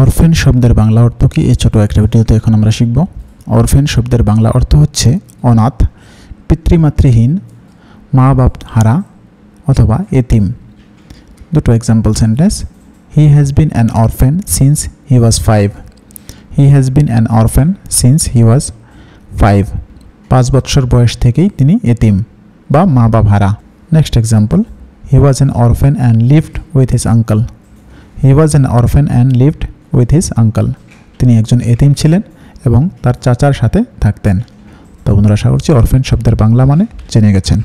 Orphan শব্দের বাংলা অর্থ কি? এই ছোটো একটা ভিডিওতে এখন আমরা শিখব। অরফেন শব্দের বাংলা অর্থ হচ্ছে অনাথ, পিতৃমাতৃহীন মা বাপ হারা অথবা এতিম। দুটো example sentence he has been an orphan since he was five he has been an orphan since he was five পাঁচ বৎসর বয়স থেকেই তিনি এতিম বা মা বাপ হারা। Next example he was an orphan and lived with his uncle he was an orphan and lived with his uncle তিনি একজন এতিম ছিলেন এবং তার চাচার সাথে থাকতেন। তো বন্ধুরা, আশা করছি অরফেন শব্দের বাংলা মানে জেনে গেছেন।